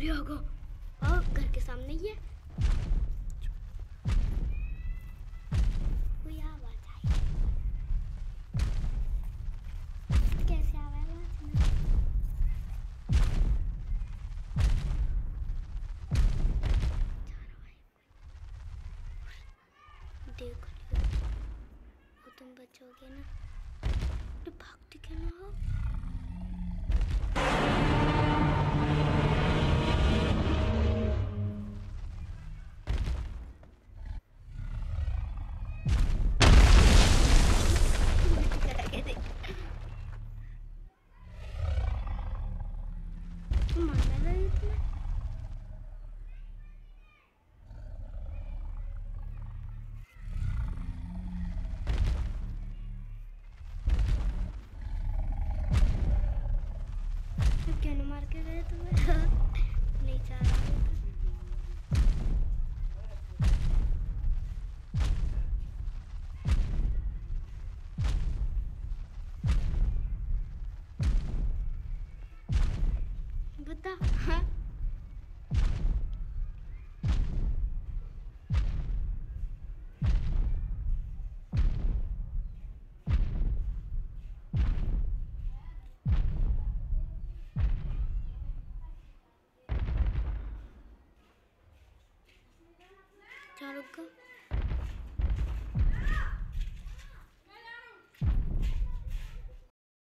अरे आगो आओ घर के सामने ही है। कोई देख तुम बचोगे ना तो भागते क्यों ना हो? तुम्हें मार के